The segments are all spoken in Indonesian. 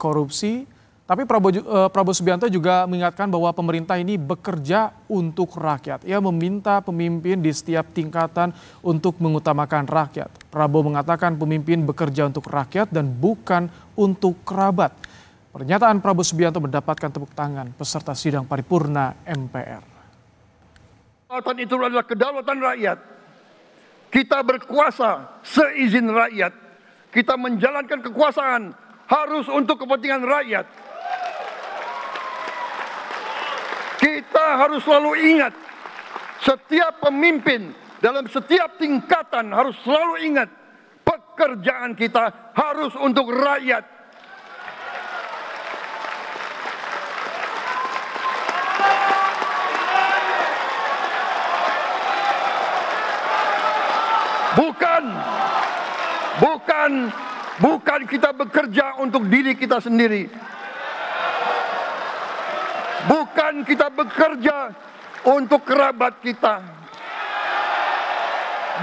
korupsi. Tapi Prabowo, uh, Prabowo Subianto juga mengingatkan bahwa pemerintah ini bekerja untuk rakyat. Ia meminta pemimpin di setiap tingkatan untuk mengutamakan rakyat. Prabowo mengatakan pemimpin bekerja untuk rakyat dan bukan untuk kerabat. Pernyataan Prabowo Subianto mendapatkan tepuk tangan peserta sidang paripurna MPR. Kedaulatan itu adalah kedaulatan rakyat. Kita berkuasa seizin rakyat. Kita menjalankan kekuasaan harus untuk kepentingan rakyat. Kita harus selalu ingat, setiap pemimpin dalam setiap tingkatan harus selalu ingat, pekerjaan kita harus untuk rakyat. Bukan, bukan, bukan kita bekerja untuk diri kita sendiri Bukan kita bekerja untuk kerabat kita.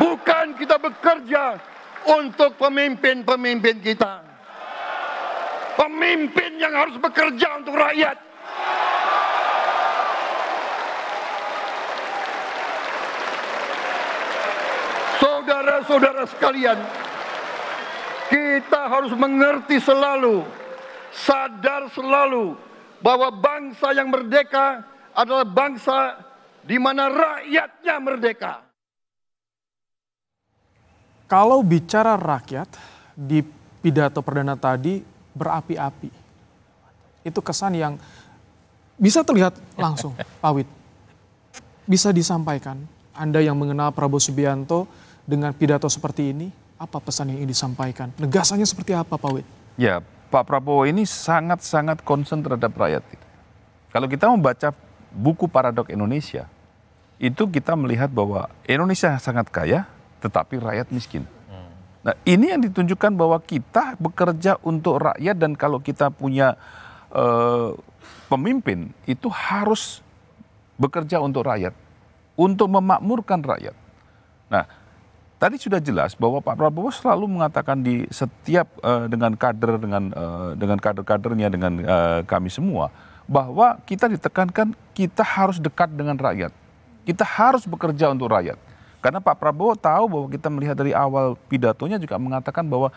Bukan kita bekerja untuk pemimpin-pemimpin kita. Pemimpin yang harus bekerja untuk rakyat. Saudara-saudara sekalian, kita harus mengerti selalu, sadar selalu bahwa bangsa yang merdeka adalah bangsa di mana rakyatnya merdeka. Kalau bicara rakyat di pidato perdana tadi berapi-api. Itu kesan yang bisa terlihat langsung, Pak Wid. Bisa disampaikan, Anda yang mengenal Prabowo Subianto dengan pidato seperti ini, apa pesan yang ingin disampaikan? Negasannya seperti apa, Pak Wid? Ya, Pak Prabowo ini sangat-sangat concern terhadap rakyat. Kalau kita membaca buku Paradok Indonesia, itu kita melihat bahwa Indonesia sangat kaya, tetapi rakyat miskin. Nah ini yang ditunjukkan bahwa kita bekerja untuk rakyat dan kalau kita punya uh, pemimpin itu harus bekerja untuk rakyat, untuk memakmurkan rakyat. Nah Tadi sudah jelas bahwa Pak Prabowo selalu mengatakan di setiap uh, dengan kader dengan uh, dengan kader-kadernya dengan uh, kami semua bahwa kita ditekankan kita harus dekat dengan rakyat. Kita harus bekerja untuk rakyat. Karena Pak Prabowo tahu bahwa kita melihat dari awal pidatonya juga mengatakan bahwa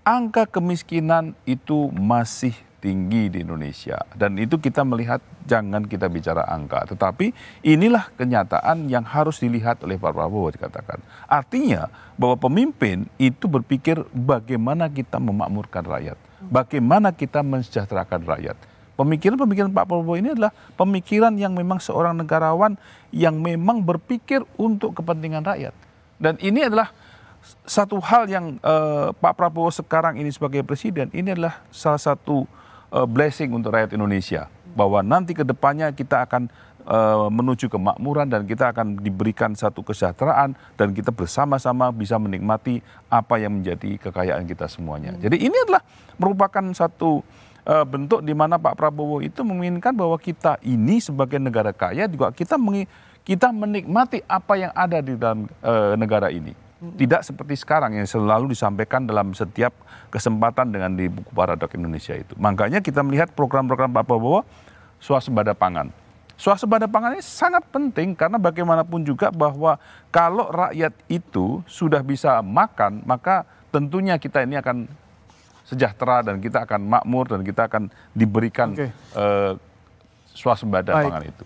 angka kemiskinan itu masih tinggi di Indonesia. Dan itu kita melihat jangan kita bicara angka. Tetapi inilah kenyataan yang harus dilihat oleh Pak Prabowo dikatakan. Artinya bahwa pemimpin itu berpikir bagaimana kita memakmurkan rakyat. Bagaimana kita mensejahterakan rakyat. Pemikiran-pemikiran Pak Prabowo ini adalah pemikiran yang memang seorang negarawan yang memang berpikir untuk kepentingan rakyat. Dan ini adalah satu hal yang uh, Pak Prabowo sekarang ini sebagai presiden ini adalah salah satu uh, blessing untuk rakyat Indonesia bahwa nanti ke depannya kita akan uh, menuju kemakmuran dan kita akan diberikan satu kesejahteraan dan kita bersama-sama bisa menikmati apa yang menjadi kekayaan kita semuanya. Hmm. Jadi ini adalah merupakan satu uh, bentuk di mana Pak Prabowo itu menginginkan bahwa kita ini sebagai negara kaya juga kita kita menikmati apa yang ada di dalam uh, negara ini. Tidak seperti sekarang yang selalu disampaikan dalam setiap kesempatan dengan di buku Paradok Indonesia itu. Makanya kita melihat program-program Pak Prabowo swasembada pangan. Swasembada pangan ini sangat penting karena bagaimanapun juga bahwa kalau rakyat itu sudah bisa makan, maka tentunya kita ini akan sejahtera dan kita akan makmur dan kita akan diberikan okay. uh, swasembada Baik. pangan itu.